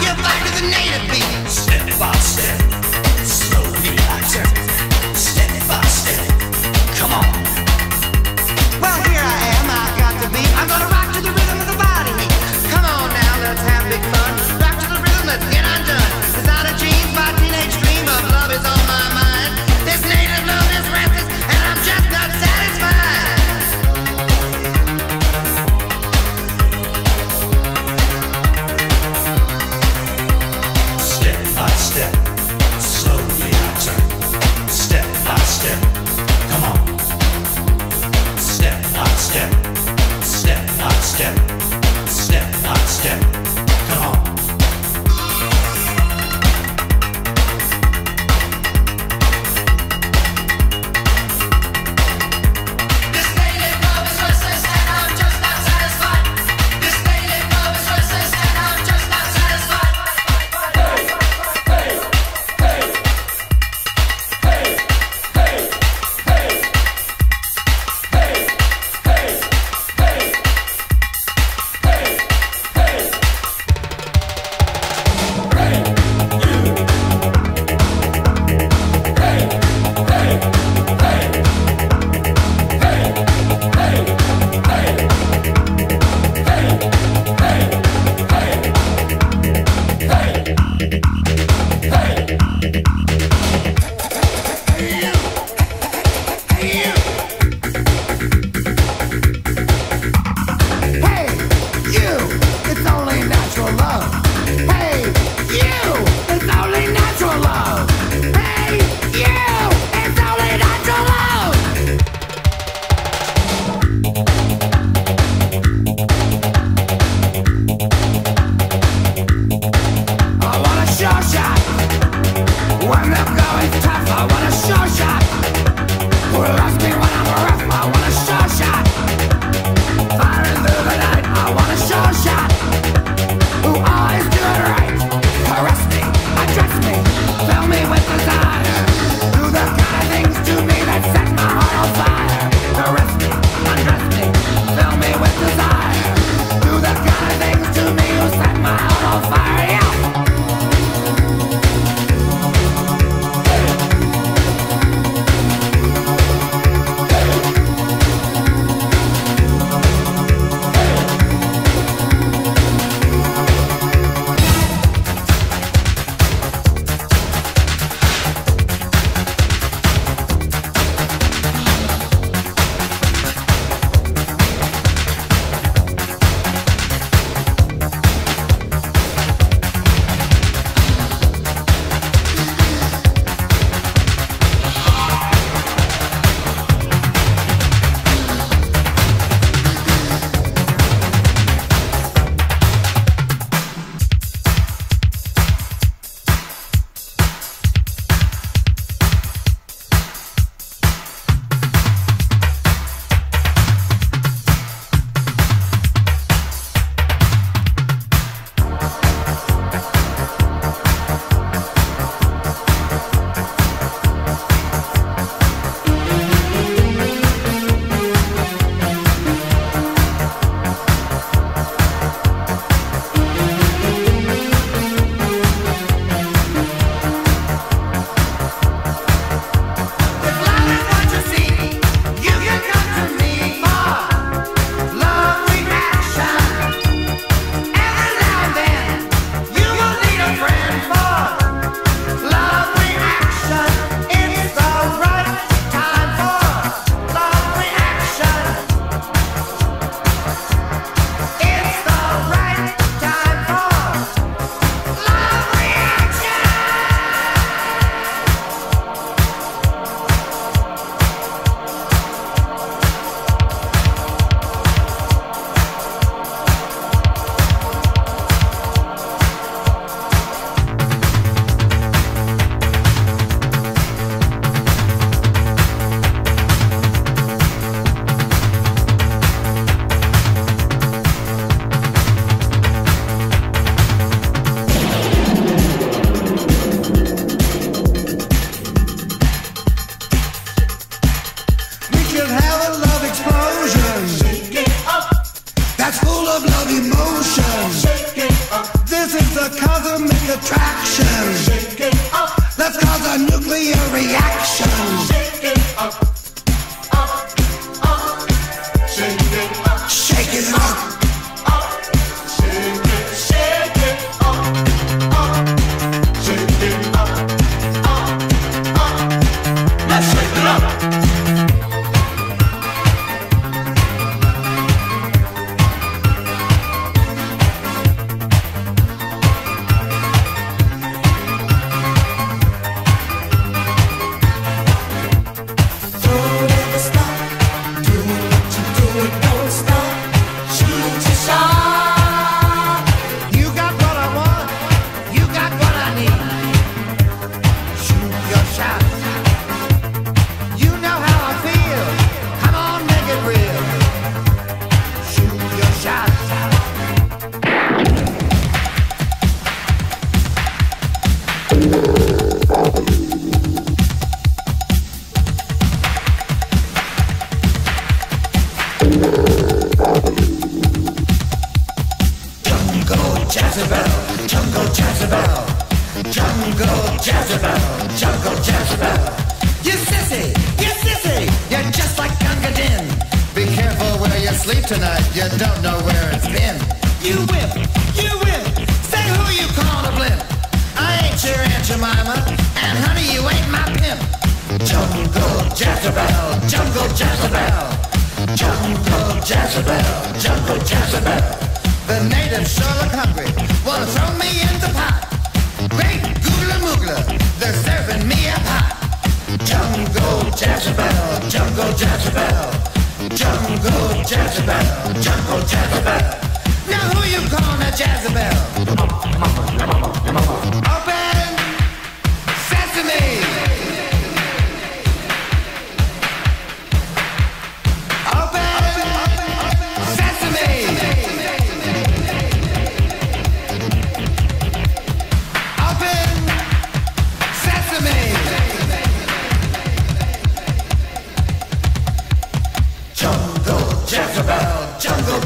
give back to the native people. Revolution. you don't know where it's been. You will, you will, say who you callin' a blimp. I ain't your Aunt Jemima, and honey, you ain't my pimp. Jungle Jezebel, Jungle Jezebel, Jungle Jezebel, Jungle Jezebel. The natives sure look hungry, wanna throw me in the pot. Great Gula Moogla, they're serving me up hot. Jungle Jezebel, Jungle Jezebel. Jezebel, Jungle Jezebel. Now who you gonna Jezebel? Mama, mama, mama, mama. Open!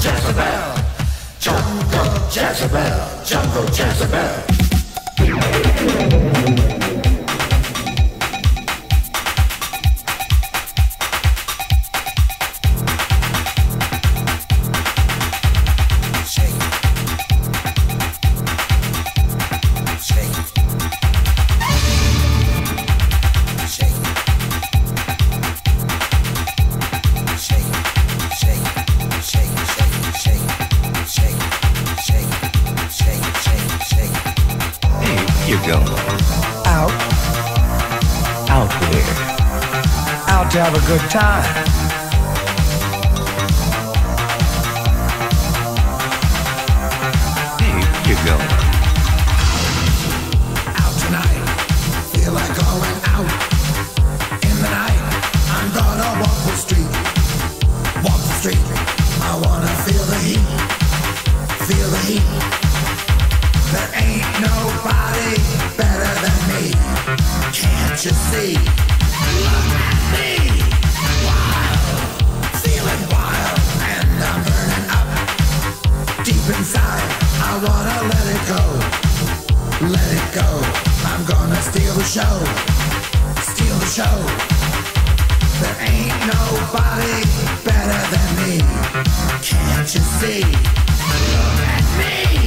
Jezebel. Jungle Jezebel. Jungle Jezebel. have a good time. let it go. I'm gonna steal the show, steal the show. There ain't nobody better than me. Can't you see? Look at me.